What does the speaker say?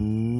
Ooh.